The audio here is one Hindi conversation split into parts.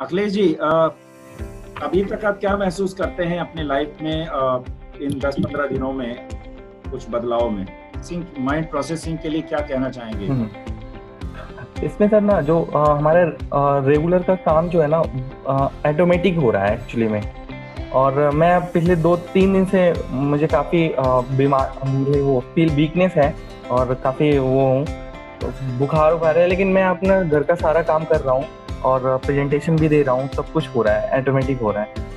अखिलेश जी अभी तक आप क्या महसूस करते हैं अपने लाइफ में इन 10-15 दिनों में, कुछ बदलाव में? माइंड प्रोसेसिंग के लिए क्या कहना चाहेंगे? हम्म। इसमें सर ना जो हमारे रेगुलर का काम जो है ना ऑटोमेटिक हो रहा है एक्चुअली में। और मैं पिछले दो तीन दिन से मुझे काफ़ी बीमार, मुझे वो फील वीकनेस है और काफ़ी वो हूँ तो बुखार उखार है, लेकिन मैं अपना घर का सारा काम कर रहा हूँ। और प्रेजेंटेशन भी दे रहा हूँ सब कुछ हो रहा है ऑटोमेटिक हो रहा है।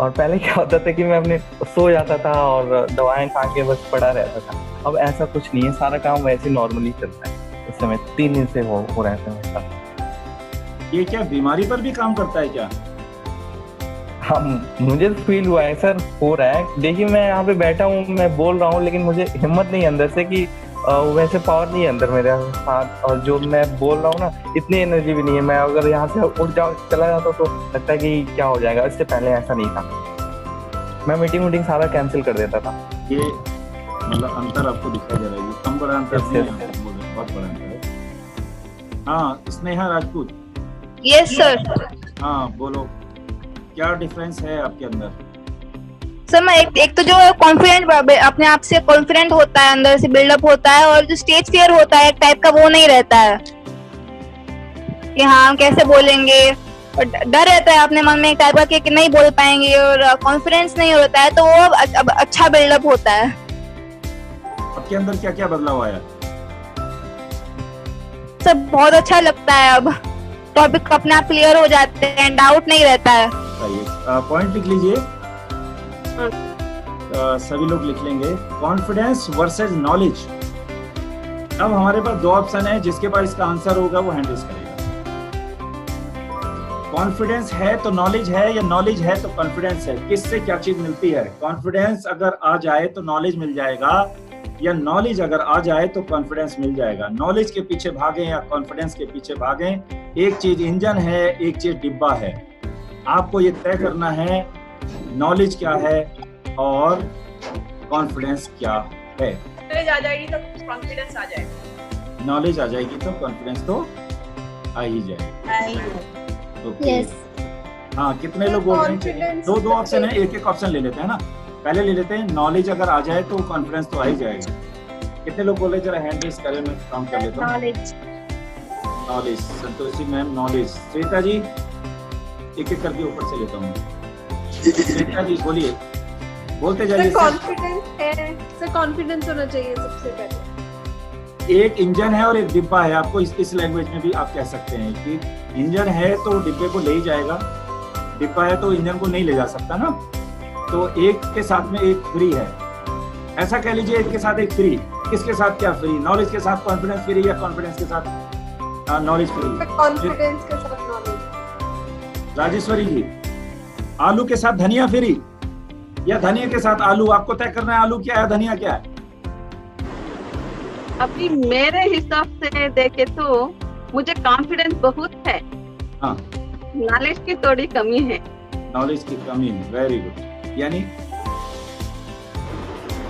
और पहले क्या होता था कि मैं अपने सो जाता था और दवाएँ खा के बस पड़ा रहता था। अब ऐसा कुछ नहीं है सारा काम वैसे नॉर्मली चलता है। इस समय तीन दिन से हो, हो रहा है ये क्या बीमारी पर भी काम करता है क्या? हाँ मुझे तो फील हुआ है सर हो रहा है। देखिए मैं यहाँ पे बैठा हूँ मैं बोल रहा हूँ लेकिन मुझे हिम्मत नहीं अंदर से कि वैसे पावर नहीं है अंदर मेरे साथ और जो मैं बोल रहा हूँ ना इतनी एनर्जी भी नहीं है। मैं अगर यहाँ से उठ जाओ चला जाता तो लगता है कि क्या हो जाएगा। इससे पहले ऐसा नहीं था। मैं मीटिंग वीटिंग सारा कैंसिल कर देता था। ये मतलब अंतर आपको दिखाई दे रहा है। कम बड़ा अंतर नहीं है। बहुत बड़ा अंतर है। हाँ स्नेहा राजपूत। यस सर हाँ बोलो। क्या डिफरेंस है आपके अंदर? सर मैं एक, एक तो जो कॉन्फिडेंट अपने आप से कॉन्फिडेंट होता है अंदर से बिल्डअप होता है और जो स्टेज फियर होता है एक टाइप का वो नहीं रहता है। कि हाँ कैसे बोलेंगे? और डर रहता है अपने मन में एक टाइप का कि नहीं बोल पाएँगे और कॉन्फिडेंस नहीं होता है तो वो अब अच्छा बिल्डअप होता है। आपके अंदर क्या क्या बदलाव आया? सब बहुत अच्छा लगता है अब। टॉपिक अपने आप क्लियर हो जाते हैं डाउट नहीं रहता है। पॉइंट लिख लीजिए। सभी लोग लिख लेंगे। कॉन्फिडेंस वर्सेज नॉलेज अब हमारे पास दो ऑप्शन है, जिसके पास इसका आंसर होगा, वो हैंडल करेगा। कॉन्फिडेंस है तो नॉलेज है, या नॉलेज है तो कॉन्फिडेंस है? किससे क्या चीज़ मिलती है? कॉन्फिडेंस अगर आ जाए तो नॉलेज मिल जाएगा, या नॉलेज अगर आ जाए तो कॉन्फिडेंस मिल जाएगा। नॉलेज के पीछे भागे या कॉन्फिडेंस के पीछे भागे, एक चीज़ इंजन है, एक चीज़ डिब्बा है। आपको ये तय करना है नॉलेज क्या है और कॉन्फिडेंस क्या है? नॉलेज आ जाएगी तो कॉन्फिडेंस आ जाएगा। नॉलेज आ जाएगी तो कॉन्फिडेंस तो आ ही जाएगा। ओके हाँ कितने लोग बोल रहे हैं दो दो ऑप्शन है एक एक ऑप्शन ले लेते हैं ना। पहले ले लेते हैं नॉलेज अगर आ जाए तो कॉन्फिडेंस तो आ ही जाएगा। कितने लोग बोले जरा हैंड रेस करें मैं काम कर लेता हूँ। Knowledge Santoshi ma'am knowledge Shweta ji एक एक करके ऊपर से लेता हूँ। जी बोलिए। बोलते जाइए कॉन्फिडेंस है। सर कॉन्फिडेंस होना चाहिए सबसे पहले। एक इंजन है और एक डिब्बा है। आपको इस इस लैंग्वेज में भी आप कह सकते हैं कि इंजन है तो डिब्बे को ले ही जाएगा। डिब्बा है तो इंजन को नहीं ले जा सकता ना। तो एक के साथ में एक फ्री है। ऐसा कह लीजिए एक के साथ एक फ्री किसके साथ क्या फ्री नॉलेज के साथ कॉन्फिडेंस फ्री या कॉन्फिडेंस के साथ नॉलेज फ्री कॉन्फिडेंस के साथ नॉलेज राजेश्वरी जी। आलू के साथ धनिया फ्री? या धनिया के साथ आलू? आपको तय करना है आलू क्या है धनिया क्या है? अभी मेरे हिसाब से देखे तो मुझे कॉन्फिडेंस बहुत है। हाँ। नॉलेज की थोड़ी कमी है। नॉलेज की कमी है वेरी गुड यानी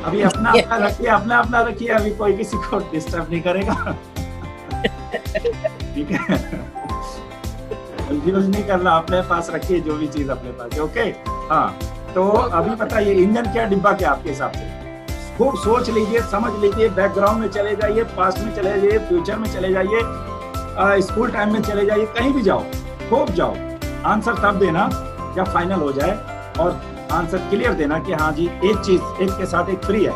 अभी अपना अपना रखिए अपना अपना रखिए अभी कोई किसी को डिस्टर्ब नहीं करेगा। ठीक है? कंफ्यूज नहीं करना, अपने पास रखिए जो भी चीज़ अपने पास ओके हाँ तो अभी बताइए, इंजन क्या डिब्बा क्या आपके हिसाब से? खूब सोच लीजिए, समझ लीजिए बैकग्राउंड में चले जाइए पास्ट में चले जाइए फ्यूचर में चले जाइए स्कूल टाइम में चले जाइए, कहीं भी जाओ, खूब जाओ। आंसर तब देना जब फाइनल हो जाए और आंसर क्लियर देना कि हाँ जी, एक चीज़ एक के साथ एक फ्री है।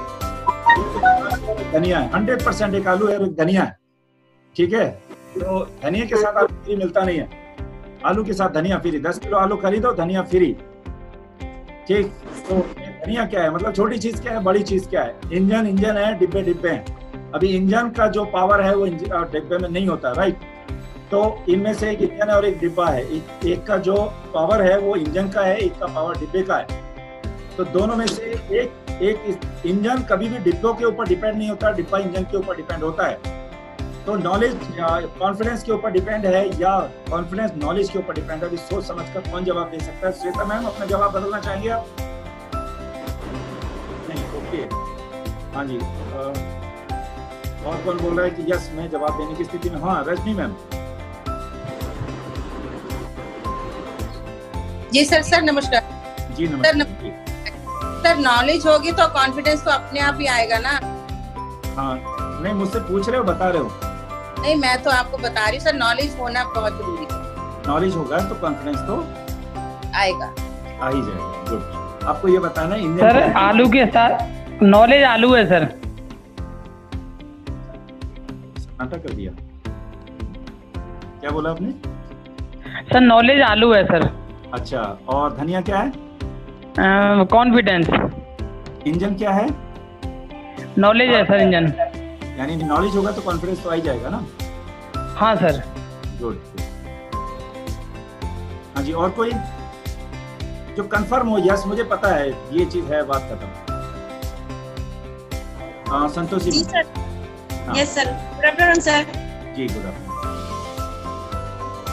धनिया है हंड्रेड परसेंट एक आलू है और एक धनिया है, ठीक है? तो धनिया के साथ आलू फ्री मिलता नहीं है। आलू के साथ धनिया फ्री दस किलो आलू खरीदो धनिया फ्री। ठीक तो धनिया क्या है? मतलब छोटी चीज़ क्या है बड़ी चीज़ क्या है? इंजन इंजन है डिब्बे डिब्बे हैं। अभी इंजन का जो पावर है वो डिब्बे में नहीं होता राइट तो इनमें से एक इंजन है और एक डिब्बा है। एक, एक का जो पावर है वो इंजन का है एक का पावर डिब्बे का है। तो दोनों में से एक एक इंजन कभी भी डिब्बों के ऊपर डिपेंड नहीं होता डिब्बा इंजन के ऊपर डिपेंड होता है। तो नॉलेज कॉन्फिडेंस के ऊपर डिपेंड है या कॉन्फिडेंस नॉलेज के ऊपर डिपेंड है अभी सोच समझ कर कौन जवाब दे सकता है? श्वेता मैम अपना जवाब बदलना चाहेंगे आप? नहीं ओके। हाँ जी और कौन बोल रहा है कि यस मैं जवाब देने की स्थिति में हाँ? रजनी मैम। जी सर सर नमस्कार। जी जी। सर नॉलेज होगी तो कॉन्फिडेंस तो अपने आप ही आएगा ना? हाँ नहीं मुझसे पूछ रहे हो बता रहे हो? नहीं मैं तो आपको बता रही हूँ सर नॉलेज होना बहुत ज़रूरी है। नॉलेज होगा तो कॉन्फिडेंस तो आएगा। आ ही जाएगा। गुड आपको ये बताना है सर आलू के साथ नॉलेज आलू है सर। नाटक कर दिया। क्या बोला आपने? सर नॉलेज आलू है सर। अच्छा और धनिया क्या है? कॉन्फिडेंस इंजन क्या है? नॉलेज है सर इंजन। यानी नॉलेज होगा तो कॉन्फिडेंस तो आ ही जाएगा ना? हाँ सर। गुड हाँ जी और कोई जो कंफर्म हो यस मुझे पता है ये चीज़ है बात खत्म। हाँ Santoshi ji. Sir. Yes sir good afternoon sir जी गुड आफ्टरनून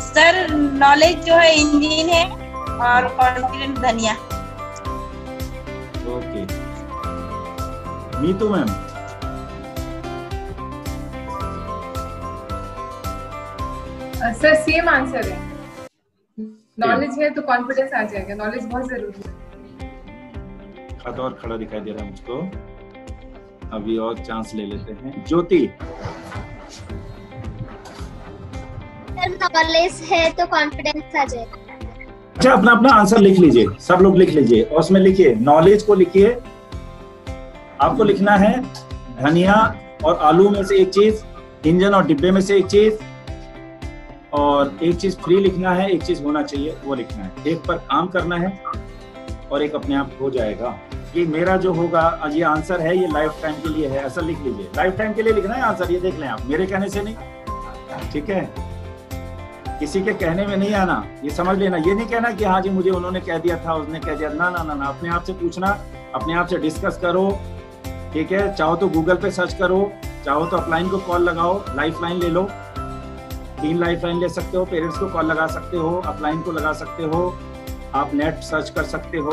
सर नॉलेज जो है इंजन है और कॉन्फिडेंट धनिया। Okay Neetu ma'am sir same answer है. नॉलेज है तो कॉन्फिडेंस आ जाएगा. नॉलेज बहुत ज़रूरी है. खत और खड़ा दिखाई दे रहा है मुझको. अभी और चांस ले लेते हैं. ज्योति. नॉलेज है तो कॉन्फिडेंस आ जाएगा. अच्छा अपना अपना आंसर लिख लीजिए. सब लोग लिख लीजिए. और उसमें लिखिए. नॉलेज को लिखिए. आपको लिखना है धनिया और आलू में से एक चीज़ इंजन और डिब्बे में से एक चीज़ और एक चीज़ फ्री लिखना है, एक चीज़ होना चाहिए, वो लिखना है। एक पर काम करना है और एक अपने आप हो जाएगा। ये मेरा जो होगा, ये आंसर है, ये लाइफ टाइम के लिए है, ऐसा लिख लीजिए। लाइफ टाइम के लिए लिखना है आंसर ये देख लें आप। मेरे कहने से नहीं। ठीक है? किसी के कहने में नहीं आना, ये समझ लेना। ये नहीं कहना कि हाँ जी, मुझे उन्होंने कह दिया था, उसने कह दिया। ना ना ना ना, अपने आप से पूछना, अपने आप से डिस्कस करो। ठीक है? चाहो तो गूगल पे सर्च करो, चाहो तो अपलाइन को कॉल लगाओ लाइफ लाइन ले लो। तीन लाइफ लाइन ले सकते हो पेरेंट्स को कॉल लगा सकते हो अपलाइन को लगा सकते हो आप नेट सर्च कर सकते हो।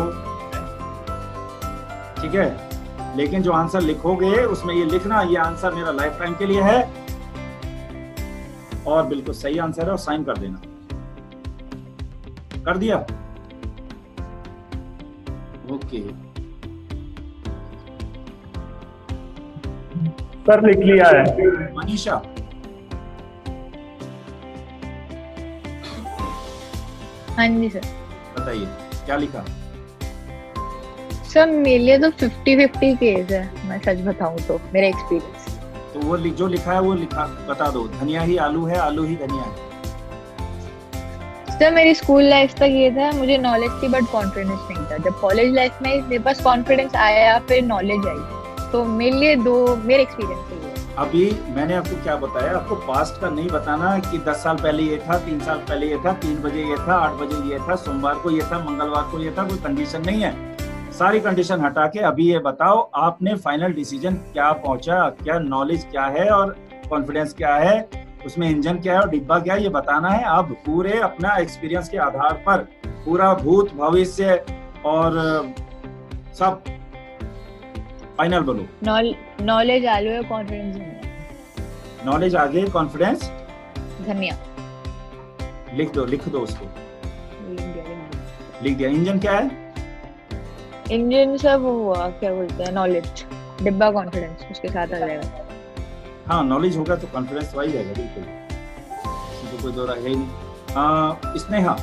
ठीक है? लेकिन जो आंसर लिखोगे उसमें ये लिखना ये आंसर मेरा लाइफ टाइम के लिए है। और बिल्कुल सही आंसर है और साइन कर देना। कर दिया? ओके सर लिख लिया है। मनीषा हाँ जी सर बताइए क्या लिखा? सर मेरे लिए तो फिफ्टी फिफ्टी केस है। मैं सच बताऊँ तो मेरा एक्सपीरियंस तो वो जो लिखा है वो लिखा बता दो। धनिया ही आलू है आलू ही धनिया है। सर मेरी स्कूल लाइफ तक ये था मुझे नॉलेज थी बट कॉन्फिडेंस नहीं था। जब कॉलेज लाइफ में मेरे पास कॉन्फिडेंस आया फिर नॉलेज आई। तो मेरे लिए दो मेरे एक्सपीरियंस। अभी मैंने आपको क्या बताया, आपको पास्ट का नहीं बताना कि दस साल पहले ये था, तीन साल पहले ये था, तीन बजे ये था, आठ बजे ये था, सोमवार को ये था, मंगलवार को ये था, कोई कंडीशन नहीं है। सारी कंडीशन हटा के अभी ये बताओ, आपने फाइनल डिसीज़न क्या पहुँचा, क्या नॉलेज क्या है और कॉन्फिडेंस क्या है, उसमें इंजन क्या है और डिब्बा क्या है, ये बताना है। अब पूरे अपना एक्सपीरियंस के आधार पर, पूरा भूत भविष्य और सब फाइनल बोलो। नॉलेज आलू है कॉन्फिडेंस नॉलेज आगे कॉन्फिडेंस धनिया। लिख दो लिख दो उसको। लिख दिया, इंजन क्या है? इंजन सब हुआ क्या बोलते हैं नॉलेज डिब्बा कॉन्फिडेंस उसके साथ आ जाएगा। हाँ नॉलेज होगा तो कॉन्फिडेंस तो आ जाएगा बिल्कुल। कोई दो राय है नहीं। आ, स्नेहा।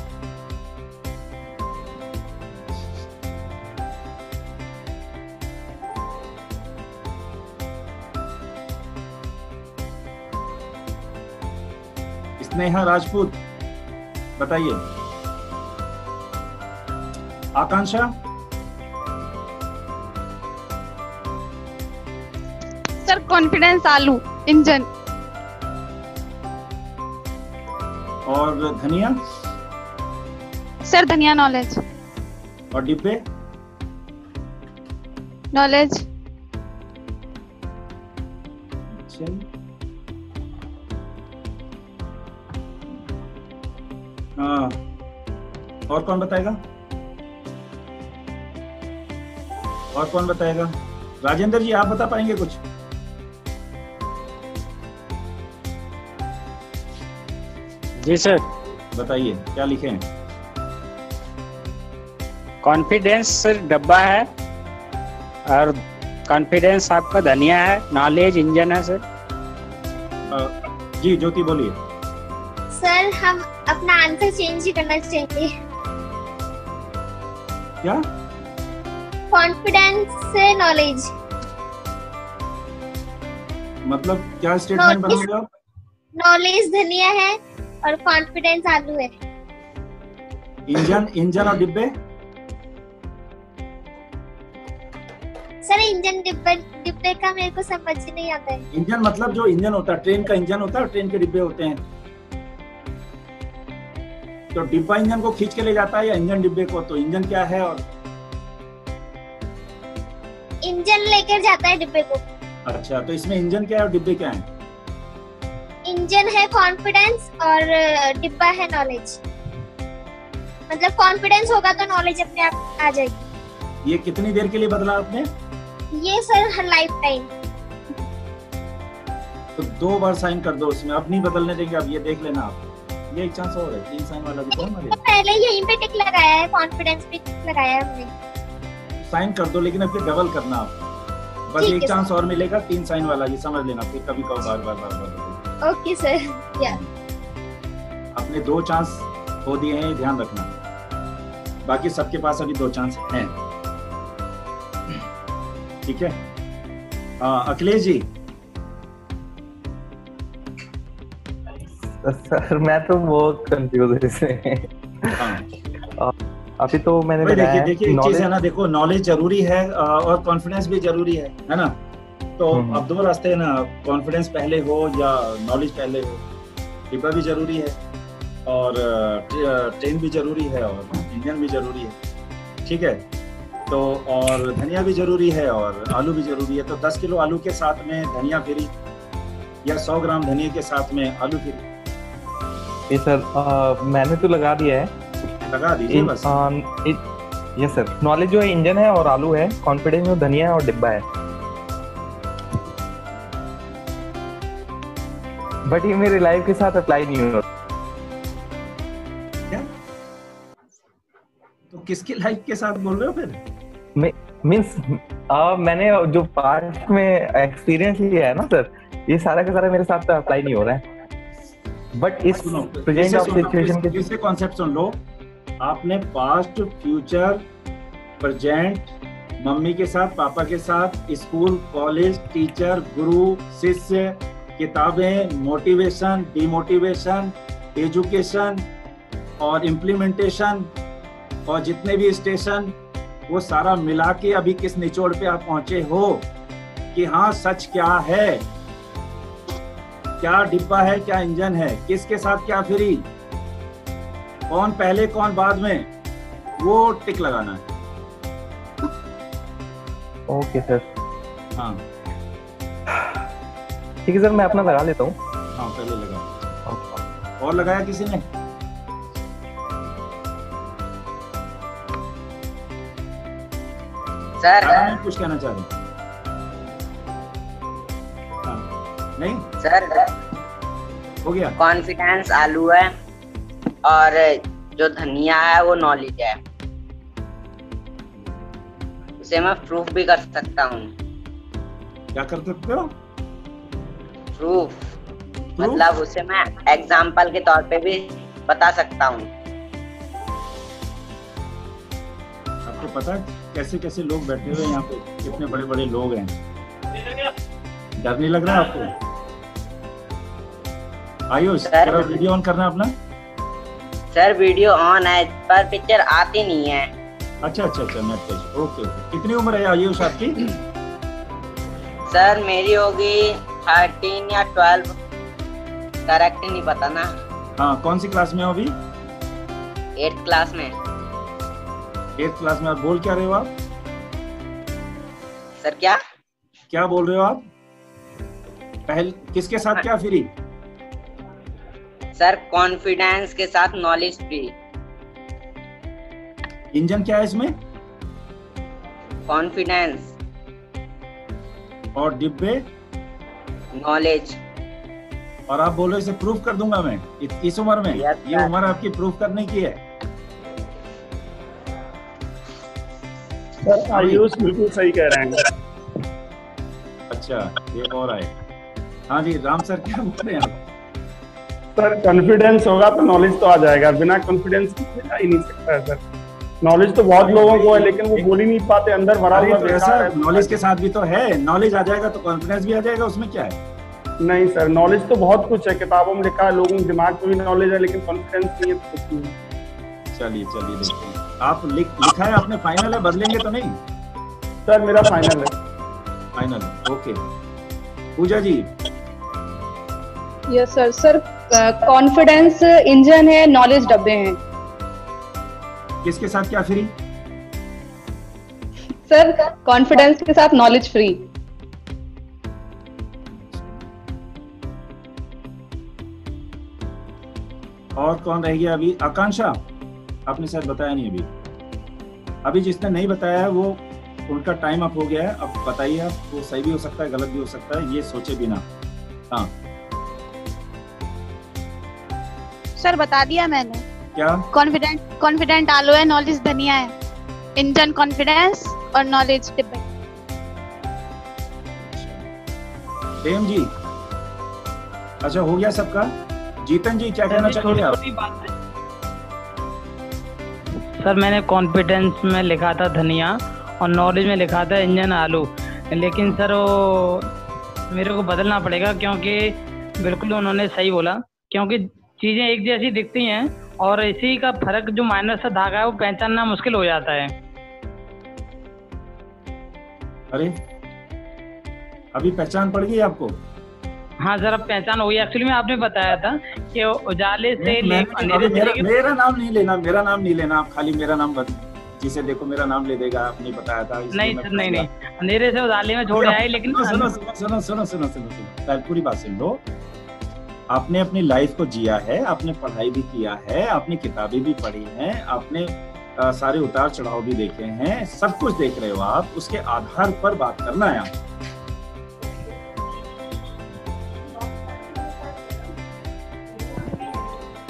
स्नेहा राजपूत बताइए। आकांक्षा? सर कॉन्फिडेंस आलू इंजन। और धनिया? सर धनिया नॉलेज और डिब्बे? नॉलेज और कौन बताएगा? और कौन बताएगा? राजेंद्र जी आप बता पाएँगे कुछ? जी सर। बताइए क्या लिखे हैं? कॉन्फिडेंस सर डब्बा है। और कॉन्फिडेंस आपका धनिया है नॉलेज इंजन है सर। जी ज्योति बोलिए। सर हम अपना आंसर चेंज ही करना चाहिए क्या? कॉन्फिडेंस से नॉलेज मतलब क्या स्टेटमेंट बनाओगे आप? नॉलेज धनिया है और कॉन्फिडेंस आलू है। इंजन इंजन और डिब्बे? सर इंजन डिब्बे डिब्बे का मेरे को समझ नहीं आता है। इंजन मतलब जो इंजन होता है ट्रेन का इंजन होता है और ट्रेन के डिब्बे होते हैं। तो डिब्बा इंजन को खींच के ले जाता है या इंजन डिब्बे को? तो इंजन क्या है और इंजन लेकर जाता है डिब्बे को। अच्छा तो इसमें इंजन क्या है और डिब्बे क्या है? इंजन है कॉन्फिडेंस और डिब्बा है नॉलेज मतलब कॉन्फिडेंस होगा तो नॉलेज अपने आप आ जाएगी। ये कितनी देर के लिए बदला आपने? ये सर हर लाइफ टाइम तो दो बार साइन कर दो उसमें अब नहीं बदलने देंगे अब ये देख लेना आप। ये एक चांस और है तीन साइन वाला भी कौन मारेगा पहले यहीं पे टिक लगाया है कॉन्फिडेंस पे टिक लगाया है हमने। साइन कर दो लेकिन फिर डबल करना आप। बस एक चांस और मिलेगा तीन साइन वाला ये समझ लेना फिर कभी कभी बार बार बार बार। ओके सर या अपने दो चांस खो दिए हैं ध्यान रखना। बाकी सबके पास अभी दो चांस हैं। ठीक है? हाँ, अखिलेश जी सर मैं तो बहुत कंफ्यूज हूँ इसमें अभी तो मैंने देखिए देखिए एक चीज़ है ना देखो नॉलेज ज़रूरी है और कॉन्फिडेंस भी ज़रूरी है है ना? तो हम्म। अब दो रास्ते हैं ना कॉन्फिडेंस पहले हो या नॉलेज पहले हो। डिब्बा भी ज़रूरी है और ट्रे- ट्रेन भी ज़रूरी है और इंजन भी ज़रूरी है ठीक है? तो और धनिया भी ज़रूरी है और आलू भी ज़रूरी है। तो 10 किलो आलू के साथ में धनिया फ्री या 100 ग्राम धनिया के साथ में आलू फ्री। ये सर अ, मैंने तो लगा दिया है। लगा दीजिए बस। यस सर नॉलेज जो है इंजन है और आलू है कॉन्फिडेंस जो धनिया है और डिब्बा है। बट ये मेरे लाइफ के साथ अप्लाई नहीं हो तो किसकी लाइफ के साथ बोल रहे हो फिर? मीन्स मैंने जो पास्ट में एक्सपीरियंस लिया है ना सर ये सारा का सारा मेरे साथ तो अप्लाई नहीं हो रहा है। बट इस प्रेजेंट ऑफ़ सिचुएशन के फिर कॉन्सेप्ट सुन लो। आपने पास्ट फ्यूचर प्रेजेंट मम्मी के साथ पापा के साथ स्कूल कॉलेज टीचर गुरु शिष्य किताबें मोटिवेशन डिमोटिवेशन एजुकेशन और इम्प्लीमेंटेशन और जितने भी स्टेशन वो सारा मिला के अभी किस निचोड़ पे आप पहुँचे हो कि हाँ सच क्या है? क्या डिब्बा है क्या इंजन है किसके साथ क्या फ्री कौन पहले कौन बाद में वो टिक लगाना है। Okay sir. हाँ। ठीक है सर मैं अपना लगा लेता हूँ। हाँ पहले लगा। और लगाया किसी ने? सर। हाँ, कुछ कहना चाह रहे हैं? नहीं? सर हो गया। कॉन्फिडेंस आलू है और जो धनिया है वो नॉलेज है। उसे मैं प्रूफ भी कर सकता हूँ। क्या कर सकते हो? प्रूफ मतलब उसे मैं एग्ज़ाम्पल के तौर पे भी बता सकता हूँ। आपको पता है कैसे कैसे लोग बैठे हुए हैं यहाँ पे? कितने बड़े बड़े लोग हैं। डर नहीं लग रहा आपको? आयुष तेरा वीडियो ऑन करना है अपना। सर वीडियो ऑन है पर पिक्चर आती नहीं है। अच्छा अच्छा अच्छा नेट ओके ओके। कितनी उम्र है आयुष आपकी? सर मेरी होगी थर्टीन या ट्वेल्व करेक्ट नहीं पता ना। हाँ कौन सी क्लास में हो अभी? एट्थ क्लास में। एट्थ क्लास में आप बोल क्या रहे हो आप? सर क्या? क्या बोल रहे हो आप? पहले किसके साथ क्या फ्री सर कॉन्फिडेंस के साथ नॉलेज फ्री इंजन क्या है इसमें? कॉन्फिडेंस और डिब्बे? नॉलेज और आप बोलो इसे प्रूफ कर दूँगा मैं। इस उम्र में? ये उम्र आपकी प्रूफ करने की है। सर आयुष बिल्कुल सही कह रहे हैं। अच्छा ये और आए। हाँ जी राम सर क्या बोल रहे हैं आप? सर कॉन्फिडेंस होगा तो नॉलेज तो आ जाएगा। बिना कॉन्फिडेंस के आ ही नहीं सकता है सर नॉलेज तो बहुत लोगों को है लेकिन वो बोल ही नहीं पाते अंदर भरा हुआ तो है। नॉलेज के साथ भी तो है। नॉलेज आ जाएगा तो कॉन्फिडेंस भी आ जाएगा उसमें क्या है? नहीं सर नॉलेज तो बहुत कुछ है। किताबों में लिखा है लोगों के दिमाग में भी नॉलेज है लेकिन कॉन्फिडेंस नहीं है तो कुछ नहीं चलिए चलिए देखते हैं। आप लिख लिखा है आपने फाइनल है? बदलेंगे तो नहीं? सर मेरा फाइनल है। Final okay Pooja ji yes sir sir confidence engine है नॉलेज डब्बे हैं। किसके साथ क्या फ्री सर कॉन्फिडेंस के साथ नॉलेज फ्री और कौन रह गया अभी? आकांक्षा आपने शायद बताया नहीं अभी। अभी जिसने नहीं बताया है वो उनका टाइम अप हो गया है। अब बताइए आप वो सही भी हो सकता है गलत भी हो सकता है ये सोचे बिना। हाँ। सर बता दिया मैंने क्या? कॉन्फिडेंट कॉन्फिडेंट आलू है नॉलेज धनिया है इंजन कॉन्फिडेंस और नॉलेज डिब्बे प्रेम जी अच्छा हो गया सबका जीतन जी क्या कहना चाहेंगे आप सर मैंने कॉन्फिडेंस में लिखा था धनिया और नॉलेज में लिखा था इंजन आलू लेकिन सर वो मेरे को बदलना पड़ेगा क्योंकि बिल्कुल उन्होंने सही बोला क्योंकि चीज़ें एक जैसी दिखती हैं और इसी का फ़र्क जो माइनस से धागा है वो पहचानना मुश्किल हो जाता है। अरे अभी पहचान पड़ गई आपको? हाँ जरा अब पहचान हुई एक्चुअली में आपने बताया था कि उजाले से मैं, मैं, मेरा, मेरा नाम नहीं लेना मेरा नाम नहीं लेना। आप खाली मेरा नाम बता जिसे देखो मेरा नाम ले देगा आपने बताया था नहीं सर नहीं नहीं। अंधेरे से उजाले में छोड़ आए लेकिन अं- सुनो सुनो सुनो सुनो सुनो सुनो पूरी बात सुन लो। आपने अपनी लाइफ को जिया है आपने पढ़ाई भी किया है आपने किताबें भी पढ़ी हैं आपने अ, सारे उतार चढ़ाव भी देखे हैं सब कुछ देख रहे हो आप उसके आधार पर बात करना है आपको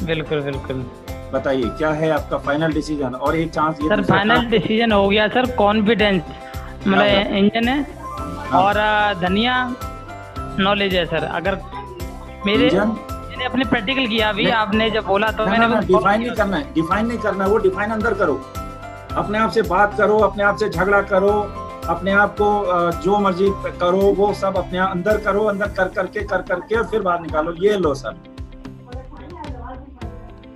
बिल्कुल बिल्कुल। बताइए क्या है आपका फाइनल डिसीज़न और एक चांस ये सर फाइनल डिसीज़न हो गया सर कॉन्फिडेंस मतलब इंजन है। और धनिया नॉलेज है सर। अगर मेरे मैंने अपने प्रैक्टिकल किया अभी आपने जब बोला तो मैंने डिफाइन नहीं करना है डिफाइन नहीं करना है वो डिफाइन अंदर करो। अपने आप से बात करो अपने आप से झगड़ा करो अपने आप को जो मर्ज़ी करो वो सब अपने अंदर करो अंदर कर करके कर करके और फिर बाहर निकालो ये लो सर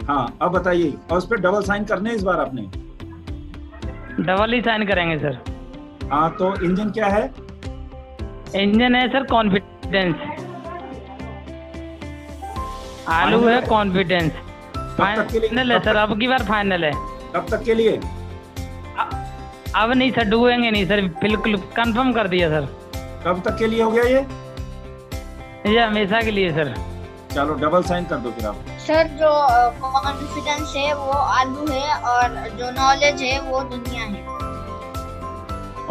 हाँ अब बताइए और उस पर डबल साइन करने इस बार आपने? डबल ही साइन करेंगे सर हाँ तो इंजन क्या है? इंजन है सर कॉन्फिडेंस आलू है? कॉन्फिडेंस तक के लिए- फाइनल है सर अब की बार फाइनल है। कब तक के लिए? अब नहीं सर डूबेंगे नहीं सर बिल्कुल कंफर्म कर दिया सर। कब तक के लिए हो गया ये? ये हमेशा के लिए सर। चलो डबल साइन कर दो फिर आप। सर जो कॉन्फिडेंस है वो आलू है और जो नॉलेज है वो दुनिया है।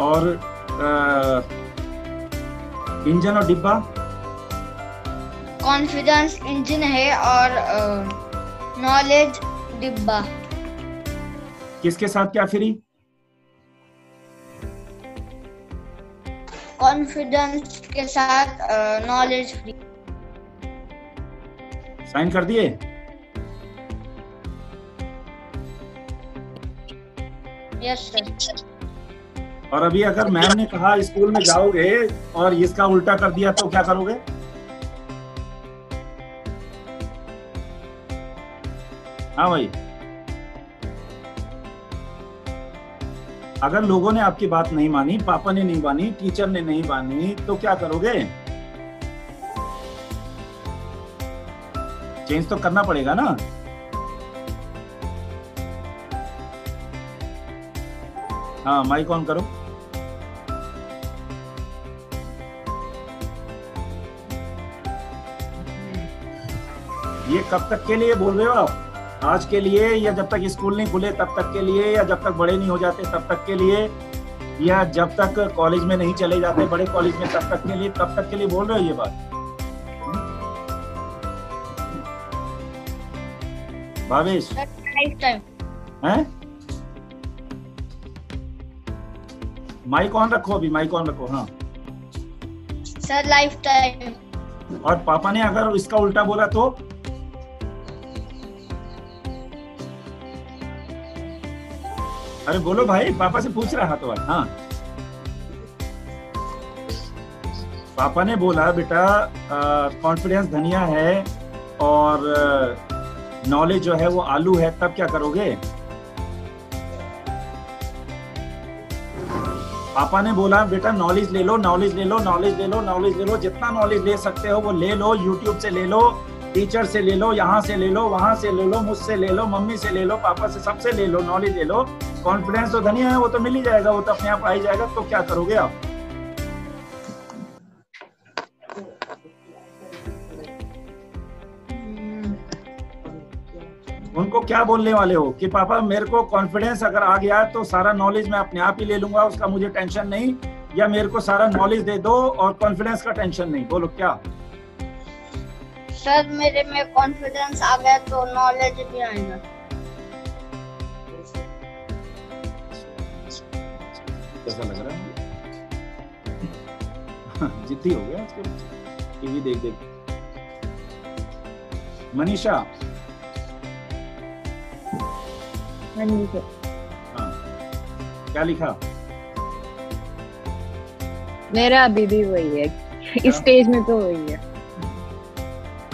और अ, इंजन और डिब्बा? कॉन्फिडेंस इंजन है और नॉलेज डिब्बा। किसके साथ क्या फ्री? कॉन्फिडेंस के साथ नॉलेज फ्री साइन कर दिए? यस सर और अभी अगर मैम ने कहा स्कूल में जाओगे और इसका उल्टा कर दिया तो क्या करोगे? हाँ भाई। अगर लोगों ने आपकी बात नहीं मानी, पापा ने नहीं मानी, टीचर ने नहीं मानी तो क्या करोगे? चेंज तो करना पड़ेगा ना। हाँ माइक ऑन करो। ये कब तक के लिए बोल रहे हो आप? आज के लिए या जब तक स्कूल नहीं खुले तब तक के लिए या जब तक बड़े नहीं हो जाते तब तक के लिए या जब तक कॉलेज में नहीं चले जाते बड़े कॉलेज में तब तक के लिए तब तक के लिए बोल रहे हो ये बात? भावेश। हैं? माइक ऑन रखो अभी माइक ऑन रखो हाँ। सर लाइफ टाइम और पापा ने अगर इसका उल्टा बोला तो? अरे बोलो भाई, पापा से पूछ रहा तो हाँ। पापा ने बोला, बेटा कॉन्फिडेंस धनिया है और नॉलेज जो है वो आलू है, तब क्या करोगे? पापा ने बोला, बेटा नॉलेज ले लो नॉलेज ले लो नॉलेज ले लो नॉलेज ले लो, जितना नॉलेज ले सकते हो वो ले लो यूट्यूब से ले लो टीचर से ले लो, यहाँ से ले लो, वहाँ से ले लो, मुझसे ले लो, मम्मी से ले लो, पापा से सबसे ले लो नॉलेज ले लो। कॉन्फिडेंस तो धनिया है, वो तो मिल ही जाएगा, वो तो अपने आप आ ही जाएगा तो क्या करोगे आप? उनको क्या बोलने वाले हो? कि पापा, मेरे को कॉन्फिडेंस अगर आ गया तो सारा नॉलेज मैं अपने आप ही ले लूँगा, उसका मुझे टेंशन नहीं, या मेरे को सारा नॉलेज दे दो और कॉन्फिडेंस का टेंशन नहीं। बोलो, क्या? सर मेरे में कॉन्फिडेंस आ गया तो नॉलेज भी आएगा। कैसा लग रहा है? जिद्दी हो गया आजकल। टीवी देख देख। मनीषा। हाँ। क्या लिखा? मेरा अभी भी वही है। इस स्टेज में तो वही है।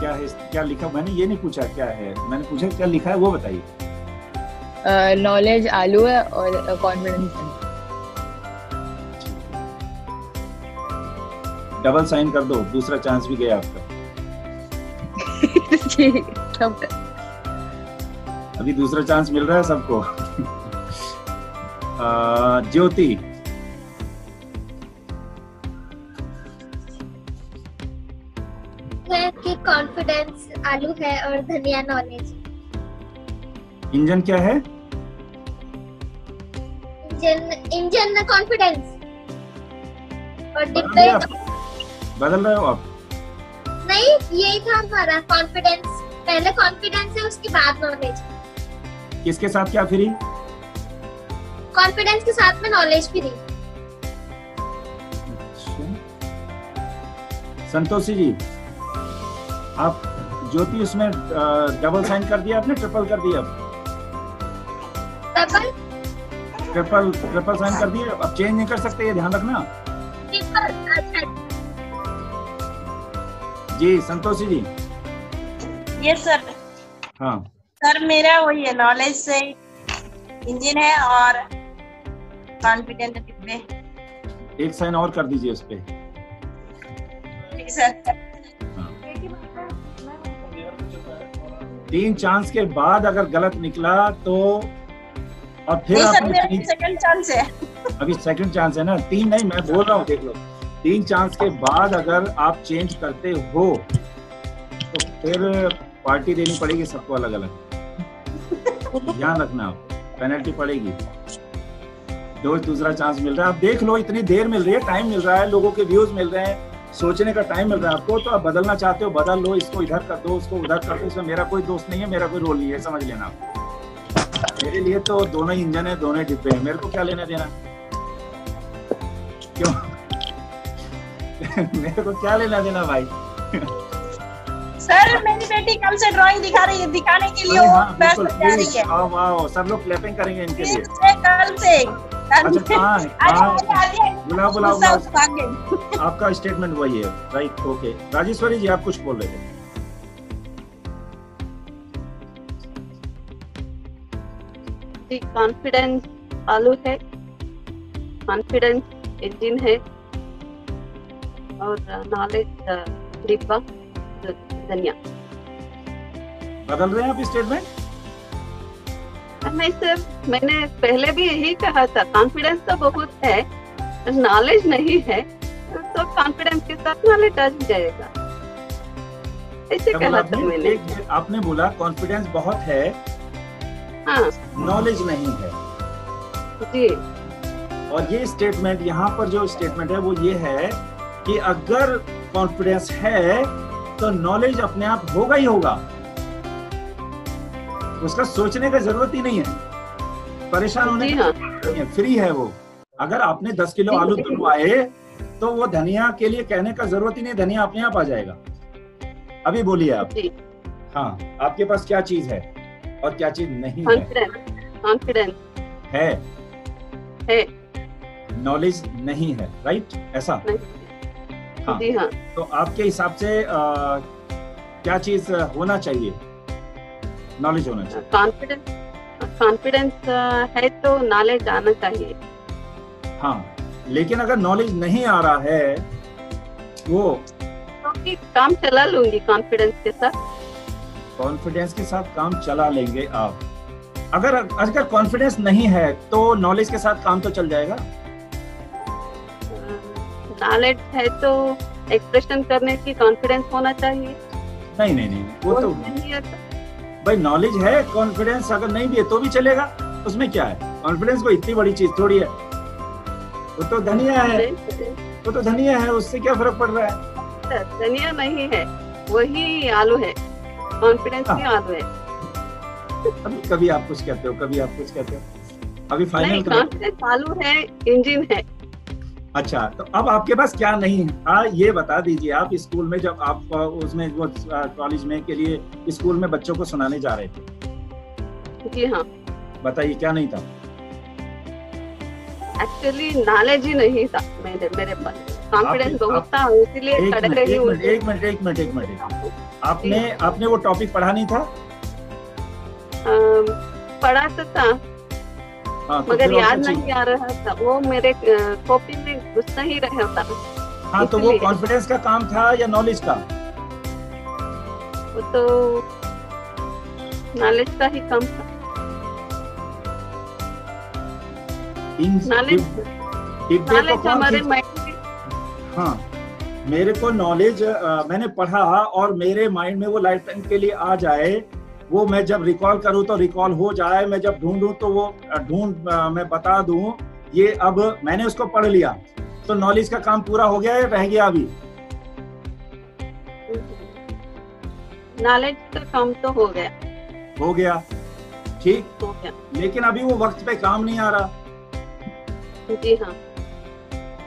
क्या है क्या लिखा मैंने ये नहीं पूछा क्या है मैंने पूछा क्या लिखा है वो बताइए। नॉलेज आलू है और कॉन्फिडेंस डबल साइन कर दो दूसरा चांस भी गया आपका। अभी दूसरा चांस मिल रहा है सबको। ज्योति आलू है और धनिया नॉलेज इंजन क्या है? इंजन इंजन कॉन्फिडेंस और डिब्बे बदल रहे हो आप? नहीं यही था हमारा कॉन्फिडेंस पहले कॉन्फिडेंस है उसके बाद नॉलेज किसके साथ क्या फ्री कॉन्फिडेंस के साथ में नॉलेज फ्री संतोषी जी आप ज्योति उसमें डबल साइन कर दिया आपने ट्रिपल कर दिया? डबल ट्रिपल ट्रिपल साइन कर दिया? अब चेंज नहीं कर सकते ये ध्यान रखना। अच्छा। जी संतोषी जी। यस सर हाँ। सर मेरा वही है नॉलेज से इंजन है और कॉन्फिडेंट एक साइन और कर दीजिए उस पे। ठीक सर तीन चांस के बाद अगर गलत निकला तो और फिर आपने सेकंड चांस है। अभी सेकंड चांस है ना? तीन नहीं मैं बोल रहा हूँ देख लो। तीन चांस के बाद अगर आप चेंज करते हो तो फिर पार्टी देनी पड़ेगी सबको अलग अलग ध्यान रखना आप पेनल्टी पड़ेगी। दो दूसरा चांस मिल रहा है। आप देख लो इतनी देर मिल रही है टाइम मिल रहा है लोगों के व्यूज़ मिल रहे हैं। सोचने का टाइम मिल रहा है आपको तो आप बदलना चाहते हो बदल लो इसको इधर कर दो उसको उधर कर दो इसमें मेरा कोई दोस्त नहीं है मेरा कोई रोल नहीं है समझ लेना मेरे लिए तो दोनों ही इंजन है दोनों ही डिब्बे हैं मेरे को क्या लेना देना? क्यों? मेरे को क्या लेना देना भाई? सर मेरी बेटी कल से ड्राइंग दिखा रही है दिखाने के लिए वो बेस्ट जा रही है। आओ आओ सब लोग क्लैपिंग करेंगे इनके लिए। कल से। आपका स्टेटमेंट वही है। राइट ओके राजेश्वरी जी आप कुछ बोल रहे थे? कॉन्फिडेंस आलू है। कॉन्फिडेंस इंजन है। और नॉलेज डिब्बा धनिया। बदल रहे हैं आप स्टेटमेंट नहीं सर मैंने पहले भी यही कहा था कॉन्फिडेंस तो बहुत है नॉलेज नहीं है तो कॉन्फिडेंस के साथ नॉलेज आ जाएगा। ऐसे कहा था मैंने। आपने बोला कॉन्फिडेंस बहुत है हाँ। नॉलेज नहीं है। जी। और ये स्टेटमेंट यहाँ पर जो स्टेटमेंट है वो ये है कि अगर कॉन्फिडेंस है तो नॉलेज अपने आप होगा ही होगा। उसका सोचने का ज़रूरत ही नहीं है। परेशान होने की नहीं है। फ्री है वो। अगर आपने दस किलो आलू तुलवाए तो वो धनिया के लिए कहने का ज़रूरत ही नहीं धनिया अपने आप आ जाएगा। अभी बोलिए आप। हाँ आपके पास क्या चीज़ है और क्या चीज़ नहीं है? है। है। नॉलेज नहीं है राइट? ऐसा? हाँ। हाँ। तो आपके हिसाब से आ, क्या चीज़ होना चाहिए? नॉलेज होना चाहिए। कॉन्फिडेंस कॉन्फिडेंस है तो नॉलेज आना चाहिए। हाँ लेकिन अगर नॉलेज नहीं आ रहा है वो तो काम चला लूँगी कॉन्फिडेंस के साथ। कॉन्फिडेंस के साथ काम चला लेंगे आप। अगर अगर कॉन्फिडेंस नहीं है तो नॉलेज के साथ काम तो चल जाएगा। नॉलेज है तो एक्सप्रेशन करने की कॉन्फिडेंस होना चाहिए। नहीं नहीं नहीं वो तो नहीं भाई नॉलेज है कॉन्फिडेंस अगर नहीं भी है तो भी चलेगा। उसमें क्या है? कॉन्फिडेंस को इतनी बड़ी चीज़ थोड़ी है। वो तो धनिया है। वो तो धनिया है उससे क्या फ़र्क पड़ रहा है? धनिया नहीं है वही आलू है। कॉन्फिडेंस ही। आलू है। कभी कभी आप कुछ कहते हो कभी आप कुछ कहते हो? अभी फाइनल आलू है इंजन है। अच्छा तो अब आपके पास क्या नहीं है? हाँ ये बता दीजिए आप स्कूल में जब आप उसमें वो कॉलेज में के लिए स्कूल में बच्चों को सुनाने जा रहे थे। जी हाँ। बताइए क्या नहीं था? एक्चुअली नॉलेज ही नहीं था मेरे मेरे पास। कॉन्फिडेंस बहुत था इसीलिए मिनट एक मिनट एक मिनट एक मिनट एक मिनट। आपने आपने वो टॉपिक पढ़ा नहीं था? अम, पढ़ा तो था। हाँ तो मगर याद नहीं आ रहा था। वो मेरे कॉपी में घुस नहीं रहा था। हाँ तो वो कॉन्फिडेंस का काम था या नॉलेज का? वो तो नॉलेज का ही कम था। नॉलेज नॉलेज हमारे माइंड में हाँ मेरे को नॉलेज मैंने पढ़ा और मेरे माइंड में वो लाइफ टाइम के लिए आ जाए वो मैं जब रिकॉल करूँ तो रिकॉल हो जाए मैं जब ढूंढूं तो वो ढूंढ मैं बता दूँ ये अब मैंने उसको पढ़ लिया। तो नॉलेज का काम पूरा हो गया या रह गया अभी? नॉलेज का कम तो हो गया। हो गया। ठीक? हो गया। लेकिन अभी वो वक्त पे काम नहीं आ रहा। जी हाँ।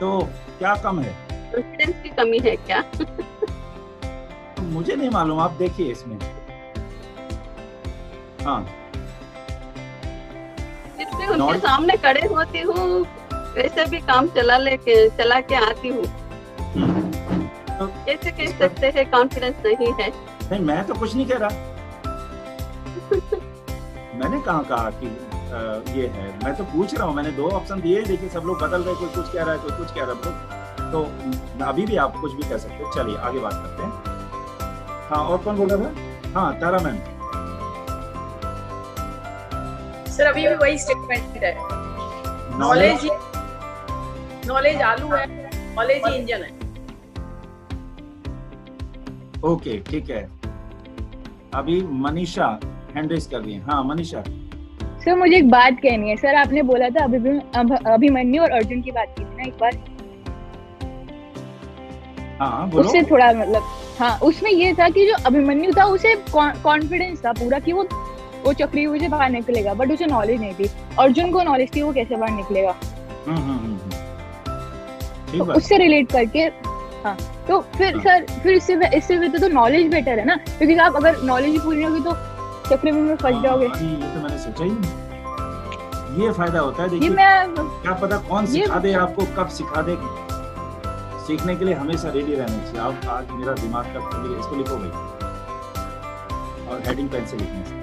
तो क्या कम है? कॉन्फिडेंस की कमी है क्या? तो मुझे नहीं मालूम आप देखिए इसमें। हाँ। उनके सामने खड़े होती हूँ वैसे भी काम चला लेके चला के आती हूँ। कैसे कह सकते हैं कॉन्फिडेंस नहीं है। नहीं मैं तो कुछ नहीं कह रहा। मैंने कहा कहा कि अ, ये है? मैं तो पूछ रहा हूँ मैंने दो ऑप्शन दिए लेकिन सब लोग बदल रहे कोई कुछ कह रहा है कोई कुछ कह रहा है तो, तो अभी भी आप कुछ भी कह सकते हो। चलिए आगे बात करते हैं। हाँ और कौन बोल रहा था? हाँ तारा मैम। सर अभी भी वही स्टेटमेंट है नॉलेज नॉलेज आलू है नॉलेज ही इंजन है। ओके ठीक है। अभी मनीषा हैंड रेस कर रही है। हाँ मनीषा। सर मुझे एक बात कहनी है। सर आपने बोला था अभी अभिमन्यु और अर्जुन की बात की थी ना एक बार। हाँ बोलो। उससे थोड़ा मतलब हाँ उसमें ये था कि जो अभिमन्यु था उसे कॉन्फिडेंस था पूरा कि वो वो चक्रव्यूह से बाहर निकलेगा बट उसे नॉलेज नहीं थी। अर्जुन को नॉलेज थी वो कैसे बाहर निकलेगा? हम्म हम्म हम्म, तो उससे रिलेट करके हाँ। तो फिर हाँ। सर फिर इससे इससे बेहतर तो नॉलेज बेटर है ना? क्योंकि आप अगर नॉलेज ही पूरी होगी तो चक्रव्यूह में फंस जाओगे। ये तो मैंने सोचा ही नहीं। ये फ़ायदा होता है देखिए क्या पता कौन सिखा दे आपको कब सिखा दे। सीखने के लिए हमेशा रेडी रहना चाहिए। आप आज मेरा दिमाग का खुली इसको लिखो भाई। और हेडिंग पेन से लिखना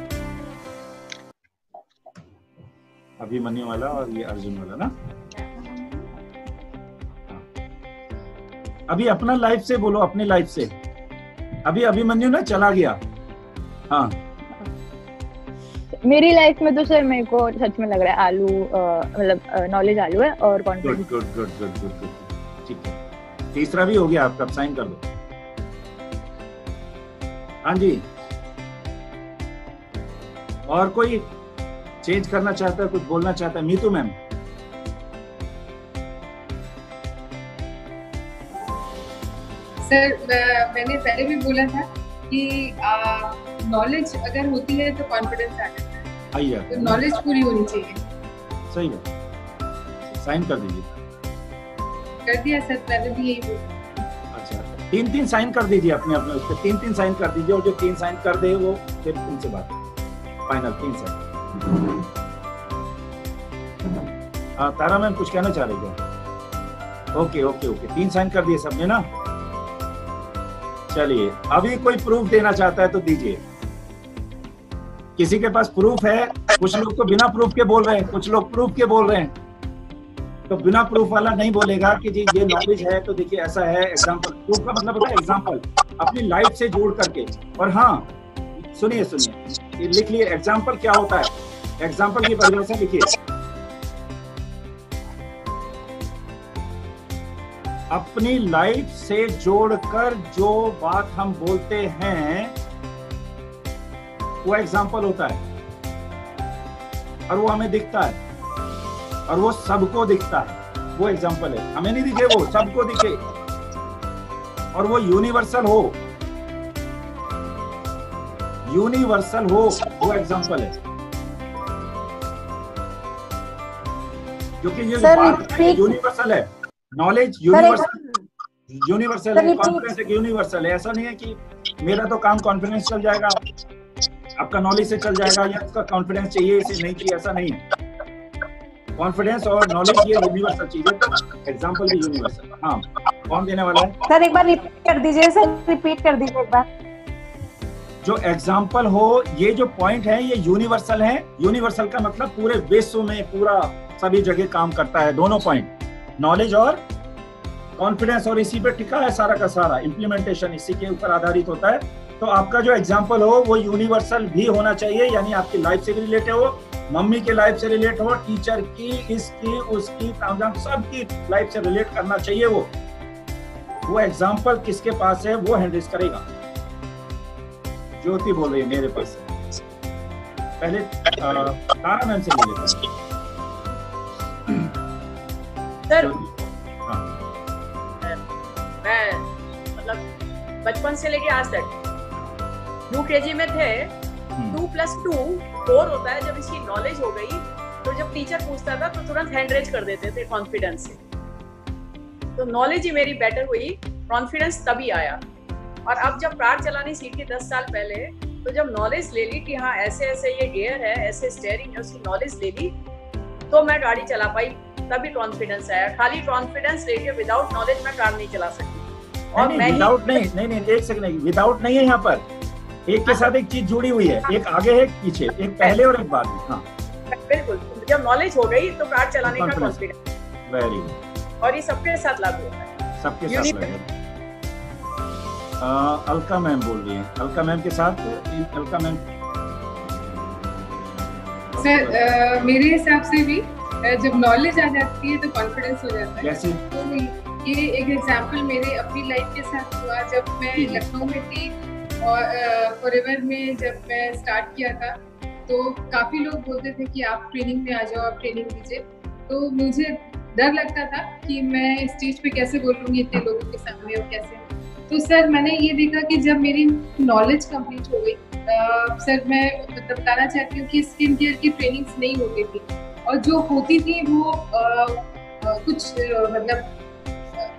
अभिमन्यु वाला और ये अर्जुन वाला ना। अभी अपना लाइफ से बोलो अपनी लाइफ से। अभी अभिमन्यु ना चला गया। हाँ। मेरी लाइफ में तो सर मेरे को सच में लग रहा है आलू मतलब नॉलेज आलू है और good confidence good good good good good ठीक है। तीसरा भी हो गया आपका साइन कर दो। हाँ जी। और कोई चेंज करना चाहता है कुछ बोलना चाहता है। मीतू मैम। सर मैंने पहले भी बोला था कि नॉलेज अगर होती है तो कॉन्फिडेंस आ जाता है तो नॉलेज पूरी होनी चाहिए। सही है। साइन कर दीजिए। कर दिया सर मैंने भी यही बोला। अच्छा तीन तीन साइन कर दीजिए अपने अपने उस पर तीन तीन साइन कर दीजिए और जो तीन साइन कर दे वो फिर उनसे बात। फाइनल तीन साइन। हाँ तारा मैम, कुछ कहना चाह रही क्या? Okay okay okay. तीन साइन कर दिए सबने ना? चलिए, अभी कोई प्रूफ देना चाहता है तो दीजिए। किसी के पास प्रूफ है? कुछ लोग तो बिना प्रूफ के बोल रहे हैं। कुछ लोग प्रूफ के बोल रहे हैं। तो बिना प्रूफ वाला नहीं बोलेगा कि जी, ये नॉलेज है तो देखिए ऐसा है एग्जांपल प्रूफ का मतलब होता है एग्जांपल अपनी लाइफ से जोड़ करके। और हाँ सुनिए सुनिए। लिख लिए एग्जांपल क्या होता है? एग्जांपल की परिभाषा लिखिए। अपनी लाइफ से जोड़कर जो बात हम बोलते हैं, वो एग्ज़ाम्पल होता है। और वो हमें दिखता है। और वो सबको दिखता है। वो एग्ज़ाम्पल है। हमें नहीं दिखे वो, सबको दिखे। और वो यूनिवर्सल हो। यूनिवर्सल हो, वो एग्ज़ाम्पल है। क्योंकि ये यूनिवर्सल है। नॉलेज यूनिवर्सल यूनिवर्सल है कॉन्फिडेंस एक यूनिवर्सल है। ऐसा नहीं है कि मेरा तो काम कॉन्फिडेंस चल जाएगा आपका नॉलेज से चल जाएगा या उसका कॉन्फिडेंस चाहिए इसे नहीं चाहिए ऐसा नहीं है। कॉन्फिडेंस और नॉलेज ये यूनिवर्सल चीज़ है। एग्ज़ाम्पल भी यूनिवर्सल हाँ कौन देने वाला है। सर एक बार रिपीट कर दीजिए सर रिपीट कर दीजिए एक बार। जो एग्ज़ाम्पल हो ये जो पॉइंट है ये यूनिवर्सल है। यूनिवर्सल का मतलब पूरे विश्व में पूरा सभी जगह काम करता है, दोनों पॉइंट नॉलेज और कॉन्फिडेंस और इसी पे टिका है सारा का सारा। इम्प्लीमेंटेशन इसी के ऊपर आधारित होता है। तो आपका जो एग्ज़ाम्पल हो, वो यूनिवर्सल भी होना चाहिए, यानी आपकी लाइफ से भी रिलेटेड हो, मम्मी के लाइफ से रिलेट हो टीचर की इसकी उसकी सबकी लाइफ से रिलेट करना चाहिए वो। वो एग्ज़ाम्पल किसके पास है, वो हैंडल करेगा। ज्योति बोल रही है मेरे पास। पहले तारा मैम से ले सर। हाँ। मैं मतलब बचपन से लेके आज तक यू के जी में थे टू प्लस टू फोर होता है। जब इसकी नॉलेज हो गई तो जब टीचर पूछता था तो तुरंत हैंड रेज कर देते थे कॉन्फिडेंस से। तो नॉलेज ही मेरी बेटर हुई कॉन्फिडेंस तभी आया। और अब जब कार चलानी सीखी दस साल पहले तो जब नॉलेज ले ली कि हाँ ऐसे ऐसे ये गियर है ऐसे स्टेयरिंग है उसकी नॉलेज ले ली तो मैं गाड़ी चला पाई। तभी कॉन्फिडेंस आया खाली कॉन्फिडेंस लेके विदाउट नॉलेज मैं कार नहीं चला सकती। और नहीं मैं विदाउट नहीं नहीं नहीं एक सेकंड नहीं विदाउट नहीं है यहाँ पर। एक के साथ एक चीज़ जुड़ी हुई है। एक आगे है एक पीछे। एक पहले और एक बाद हाँ। बिल्कुल। जब नॉलेज हो गई तो कार चलाने का कॉन्फिडेंस वेरी गुड और ये सबके साथ लागू होता है। सबके साथ लगे अलका मैम बोल रही है। अलका मैम के साथ? अलका मैम? सर मेरे हिसाब से भी जब नॉलेज आ जाती है तो कॉन्फिडेंस हो जाता है। तो ये एक एग्जांपल मेरे अपनी लाइफ के साथ हुआ जब मैं लखनऊ में थी और फॉरएवर में जब मैं स्टार्ट किया था तो काफ़ी लोग बोलते थे कि आप ट्रेनिंग में आ जाओ आप ट्रेनिंग दीजिए तो मुझे डर लगता था कि मैं स्टेज पे कैसे बोलूँगी इतने लोगों के सामने और कैसे? तो सर मैंने ये देखा कि जब मेरी नॉलेज कंप्लीट हो गई सर मैं मतलब बताना चाहती हूँ कि स्किन केयर की ट्रेनिंग्स नहीं होती थी। और जो होती थी वो अ, अ, कुछ मतलब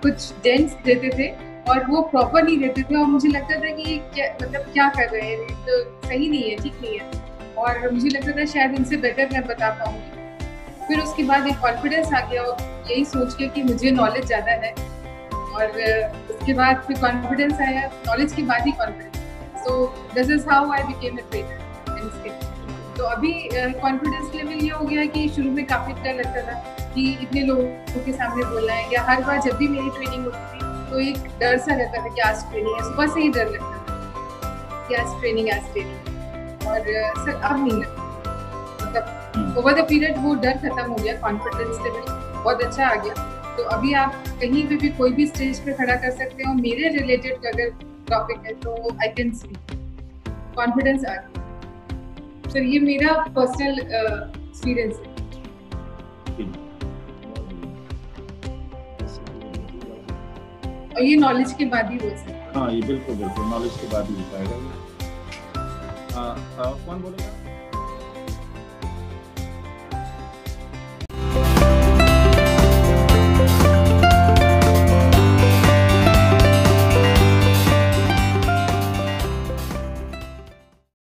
कुछ जेंट्स देते थे और वो प्रॉपर नहीं देते थे और मुझे लगता था कि क्या मतलब क्या कर रहे हैं? तो सही नहीं है ठीक नहीं है। और मुझे लगता था शायद इनसे बेटर मैं बता पाऊँगी। फिर उसके बाद एक कॉन्फिडेंस आ गया और यही सोच के कि मुझे नॉलेज ज़्यादा है। और उसके बाद फिर कॉन्फिडेंस आया। नॉलेज के बाद ही confidence so this is how I became a trainer तो अभी कॉन्फिडेंस लेवल ये हो गया कि शुरू में काफ़ी डर लगता था कि इतने लोगों के सामने बोलना है या हर बार जब भी मेरी ट्रेनिंग होती थी तो एक डर सा रहता था कि आज ट्रेनिंग है। सुबह से ही डर लगता था कि आज ट्रेनिंग आज ट्रेनिंग और सर अब नहीं लगता। मतलब ओवर द पीरियड वो डर खत्म हो गया कॉन्फिडेंस लेवल बहुत अच्छा आ गया। तो अभी आप कहीं पे भी कोई भी स्टेज पे खड़ा कर सकते हो। मेरे रिलेटेड अगर टॉपिक है तो आई कैन स्पीक कॉन्फिडेंस आ गया। सर ये मेरा पर्सनल एक्सपीरियंस है और ये नॉलेज के बाद ही हो सकता है। हाँ ये बिल्कुल बिल्कुल नॉलेज के बाद ही हो पाएगा। अ, अ, कौन बोलेगा?